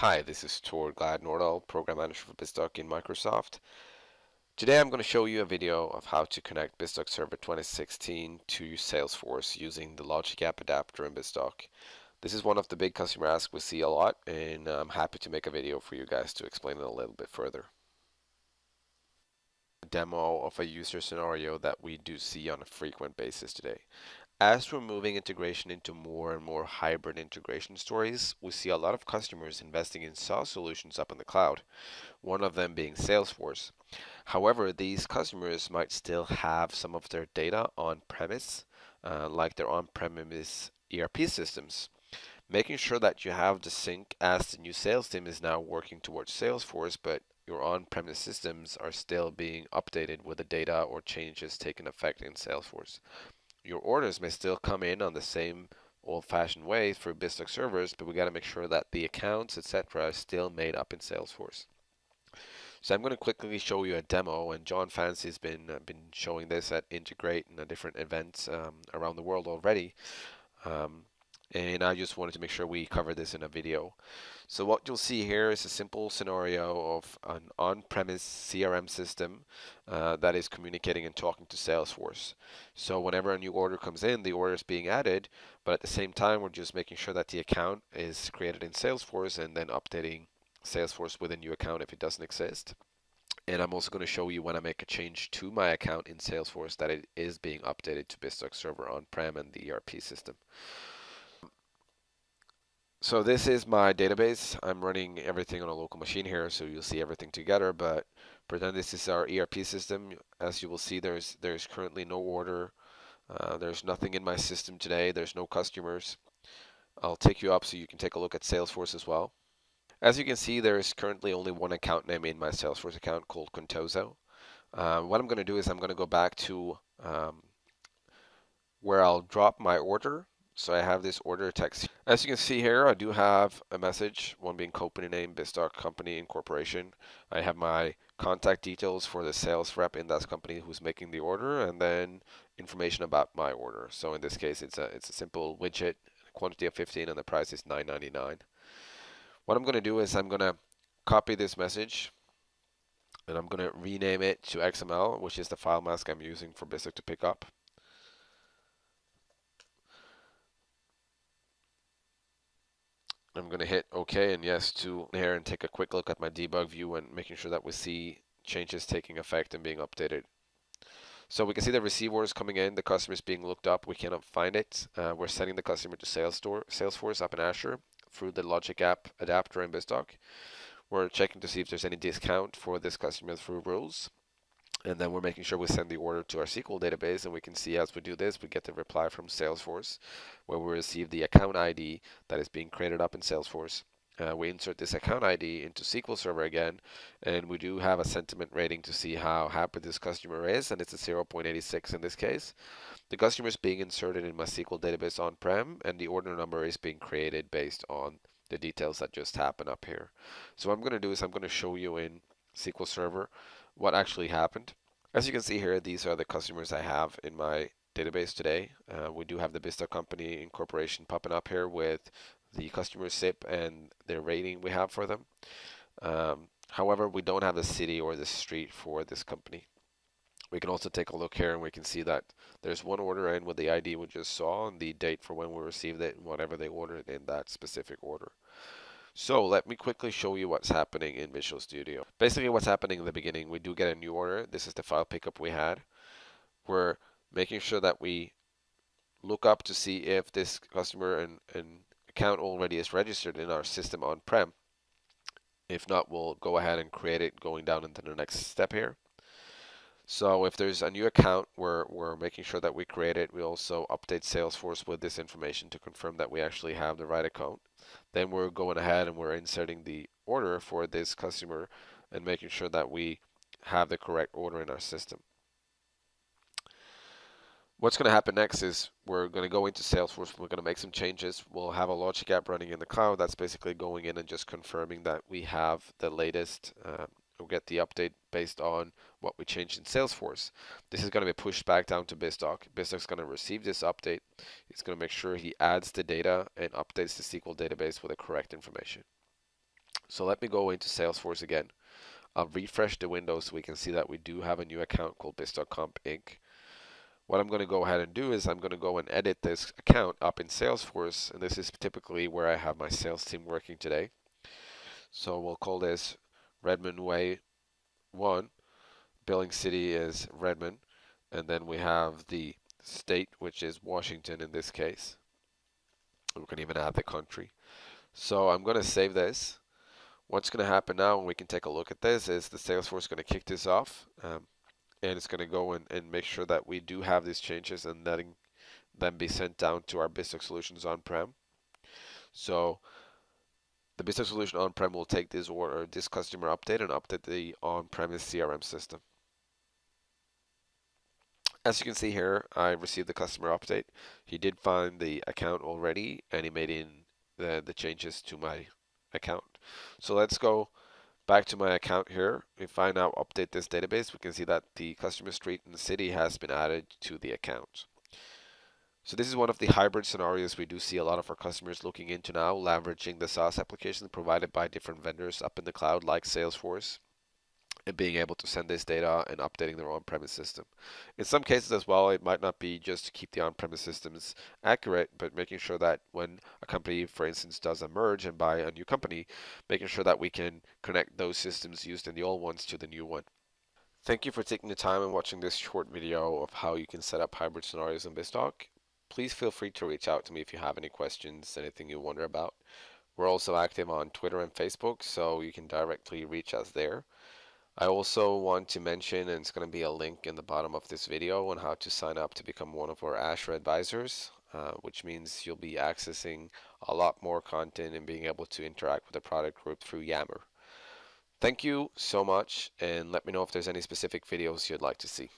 Hi, this is Tord Glad Nordahl, Program Manager for BizTalk in Microsoft. Today I'm going to show you a video of how to connect BizTalk Server 2016 to Salesforce using the Logic App adapter in BizTalk. This is one of the big customer asks we see a lot and I'm happy to make a video for you guys to explain it a little bit further. A demo of a user scenario that we do see on a frequent basis today. As we're moving integration into more and more hybrid integration stories, we see a lot of customers investing in SaaS solutions up in the cloud, one of them being Salesforce. However, these customers might still have some of their data on premise, uh, like their on premise ERP systems. Making sure that you have the sync as the new sales team is now working towards Salesforce, but your on premise systems are still being updated with the data or changes taking effect in Salesforce your orders may still come in on the same old-fashioned way through BizTalk servers, but we got to make sure that the accounts, etc., are still made up in Salesforce. So I'm going to quickly show you a demo, and Jon Fancey's been uh, been showing this at Integrate and different events um, around the world already. Um, and I just wanted to make sure we cover this in a video. So what you'll see here is a simple scenario of an on-premise CRM system uh, that is communicating and talking to Salesforce. So whenever a new order comes in, the order is being added, but at the same time, we're just making sure that the account is created in Salesforce and then updating Salesforce with a new account if it doesn't exist. And I'm also going to show you when I make a change to my account in Salesforce that it is being updated to BizTalk Server on-prem and the ERP system. So this is my database. I'm running everything on a local machine here, so you'll see everything together. But pretend this is our ERP system. As you will see, there's there's currently no order. Uh, there's nothing in my system today. There's no customers. I'll take you up so you can take a look at Salesforce as well. As you can see, there is currently only one account name in my Salesforce account called Contoso. Uh, what I'm going to do is I'm going to go back to um, where I'll drop my order so I have this order text. As you can see here, I do have a message, one being company name, BizDoc Company Incorporation. I have my contact details for the sales rep in that company who's making the order, and then information about my order. So in this case, it's a it's a simple widget, quantity of 15, and the price is 9.99. What I'm going to do is I'm going to copy this message, and I'm going to rename it to XML, which is the file mask I'm using for BizTalk to pick up. I'm going to hit OK and yes to here and take a quick look at my debug view and making sure that we see changes taking effect and being updated. So we can see the receive orders coming in, the customer is being looked up, we cannot find it. Uh, we're sending the customer to Salesforce, Salesforce up in Azure through the Logic App adapter in BizTalk. We're checking to see if there's any discount for this customer through rules and then we're making sure we send the order to our SQL database and we can see as we do this we get the reply from Salesforce where we receive the account ID that is being created up in Salesforce. Uh, we insert this account ID into SQL Server again and we do have a sentiment rating to see how happy this customer is and it's a 0.86 in this case. The customer is being inserted in my SQL database on-prem and the order number is being created based on the details that just happened up here. So what I'm going to do is I'm going to show you in SQL Server what actually happened. As you can see here, these are the customers I have in my database today. Uh, we do have the BizDoc Company Incorporation popping up here with the customer SIP and their rating we have for them. Um, however, we don't have the city or the street for this company. We can also take a look here and we can see that there's one order in with the ID we just saw and the date for when we received it and whatever they ordered in that specific order. So let me quickly show you what's happening in Visual Studio. Basically what's happening in the beginning, we do get a new order. This is the file pickup we had. We're making sure that we look up to see if this customer and, and account already is registered in our system on-prem. If not, we'll go ahead and create it going down into the next step here. So if there's a new account, we're, we're making sure that we create it. We also update Salesforce with this information to confirm that we actually have the right account. Then we're going ahead and we're inserting the order for this customer and making sure that we have the correct order in our system. What's going to happen next is we're going to go into Salesforce. We're going to make some changes. We'll have a Logic app running in the cloud. That's basically going in and just confirming that we have the latest uh, we'll get the update based on what we changed in Salesforce. This is going to be pushed back down to BizTalk. BizTalk's going to receive this update. It's going to make sure he adds the data and updates the SQL database with the correct information. So let me go into Salesforce again. I'll refresh the window so we can see that we do have a new account called biz.comp Inc. What I'm going to go ahead and do is I'm going to go and edit this account up in Salesforce, and this is typically where I have my sales team working today. So we'll call this Redmond Way 1. Billing city is Redmond, and then we have the state, which is Washington in this case. We can even add the country. So I'm going to save this. What's going to happen now, and we can take a look at this, is the Salesforce is going to kick this off. Um, and it's going to go in and make sure that we do have these changes and letting them be sent down to our business solutions on-prem. So the business solution on-prem will take this order, this customer update and update the on-premise CRM system. As you can see here, I received the customer update. He did find the account already and he made in the, the changes to my account. So let's go back to my account here, if I now update this database, we can see that the customer street and city has been added to the account. So this is one of the hybrid scenarios we do see a lot of our customers looking into now, leveraging the SaaS applications provided by different vendors up in the cloud like Salesforce and being able to send this data and updating their on-premise system. In some cases as well, it might not be just to keep the on-premise systems accurate, but making sure that when a company, for instance, does a merge and buy a new company, making sure that we can connect those systems used in the old ones to the new one. Thank you for taking the time and watching this short video of how you can set up hybrid scenarios in BizTalk. Please feel free to reach out to me if you have any questions, anything you wonder about. We're also active on Twitter and Facebook, so you can directly reach us there. I also want to mention, and it's going to be a link in the bottom of this video on how to sign up to become one of our Azure advisors, uh, which means you'll be accessing a lot more content and being able to interact with the product group through Yammer. Thank you so much, and let me know if there's any specific videos you'd like to see.